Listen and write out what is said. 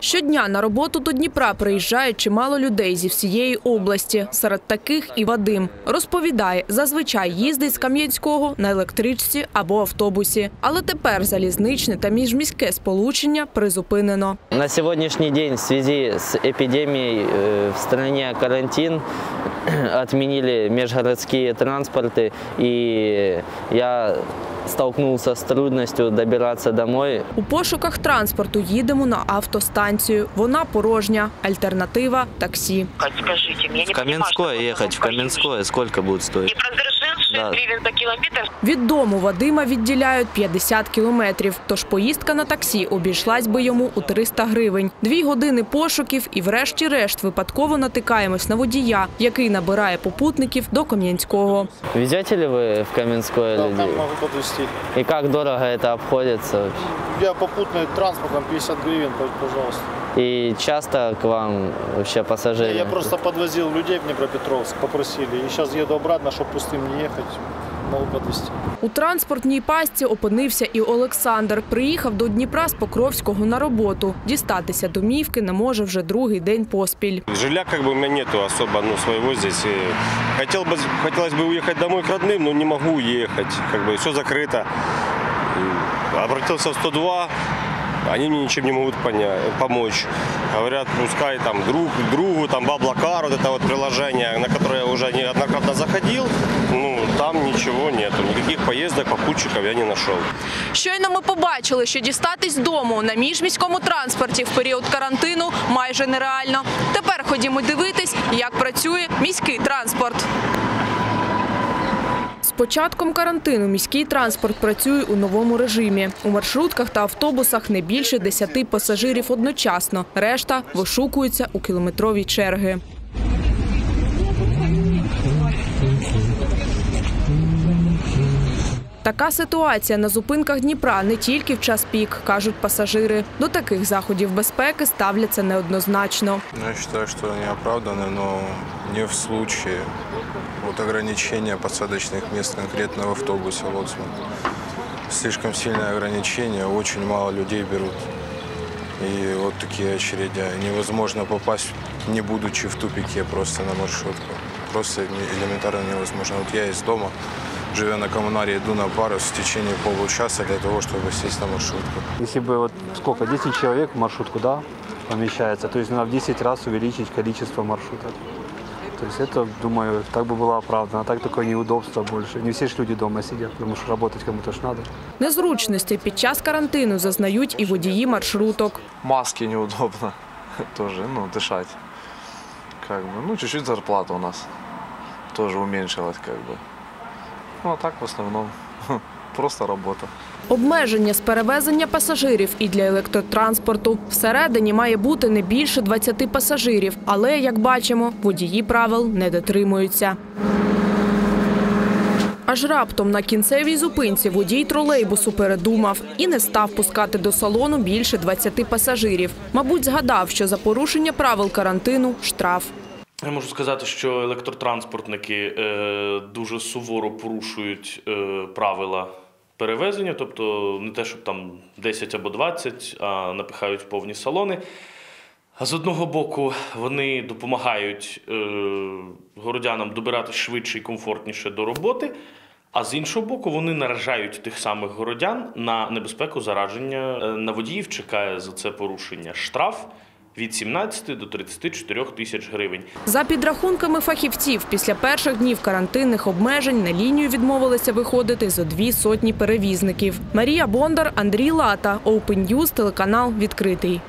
Щодня на роботу до Дніпра приїжджає чимало людей зі всієї області. Серед таких і Вадим. Розповідає, зазвичай їздить з Кам'янського на електричці або автобусі. Але тепер залізничне та міжміське сполучення призупинено. На сегодняшний день в связи с эпидемией э, в стране карантин, отменили межгородские транспорты, и я столкнулся с трудностью добираться домой. У пошуках транспорту їдемо на автостанцію. Вона порожня. Альтернатива таксі. Скажите, мне В не Каменское ехать, в Каменское сколько будет стоить? Днепродзержинск 6 Да. Від дому Вадима відділяють 50 кілометрів, тож поїздка на таксі обійшлась би йому у 300 гривень. Дві години пошуків і врешті-решт випадково натикаємось на водія, який набирає попутників до Кам'янського. Везете ли вы в Каменское Да, людей? И как дорого это обходится? Я попутный транспортом 50 гривен, п- пожалуйста. И часто к вам вообще пассажиры? Я просто подвозил людей в Днепропетровск, попросили. И сейчас еду обратно, чтобы пустым не ехать. Могу подвезти. У транспортній пастці опинився і Олександр. Приїхав до Дніпра з Покровського на роботу. Дістатися домівки не може вже другий день поспіль. Жилья как бы у меня нету особо ну, своего здесь. И Хотел бы, хотелось бы уехать домой к родным, но не могу уехать. Как бы все закрыто. Обратился в 102, они мне ничем не могут поня- помочь. Говорят, пускай там друг другу, там Баблакар, вот это вот приложение, на которое я уже неоднократно заходил, ну там ничего нету, никаких поездок, попутчиков я не нашел. Щойно ми побачили, що дістатись дому на міжміському транспорті в період карантину майже нереально. Тепер ходімо дивитись, як працює міський транспорт. Початком карантину міський транспорт працює у новому режимі. У маршрутках та автобусах не більше 10 пасажирів одночасно. Решта вишукуються у кілометрові черги. Така ситуація на зупинках Дніпра не тільки в час пік, кажуть пасажири. До таких заходів безпеки ставляться неоднозначно. Я считаю, что они оправданы, но не в случае вот ограничения посадочных мест конкретно в автобусе Лоцман. Слишком сильное ограничение, очень мало людей берут. И вот такие очереди. Невозможно попасть, не будучи в тупике просто на маршрутку. Просто элементарно невозможно. Вот я из дома, живя на коммунаре, иду на парус в течение получаса для того, чтобы сесть на маршрутку. Если бы вот сколько, 10 человек в маршрутку, да, помещается, то есть надо в 10 раз увеличить количество маршруток. То есть это, думаю, так бы было оправдано. А так такое неудобство больше. Не все ж люди дома сидят, потому что работать кому-то ж надо. Незручності під час карантину зазнають і водії маршруток. маски неудобно тоже, ну, дышать. Как бы, ну, чуть-чуть зарплата у нас тоже уменьшилась, как бы. Ну, а так в основном просто работа. Обмеження з перевезення пасажирів і для електротранспорту. Всередині має бути не більше 20 пасажирів, але, як бачимо, водії правил не дотримуються. Аж раптом на кінцевій зупинці водій тролейбусу передумав і не став пускати до салону більше 20 пасажирів. Мабуть, згадав, що за порушення правил карантину штраф. Я можу сказати, що електротранспортники е, дуже суворо порушують е, правила перевезення, тобто не те, щоб там 10 або 20, а напихають повні салони. А з одного боку, вони допомагають е, городянам добиратися швидше і комфортніше до роботи. А з іншого боку, вони наражають тих самих городян на небезпеку зараження. Е, На водіїв чекає за це порушення штраф від 17 до 34 тисяч гривень. За підрахунками фахівців, після перших днів карантинних обмежень на лінію відмовилися виходити зо дві сотні перевізників. Марія Бондар, Андрій Лата, Open News, телеканал відкритий.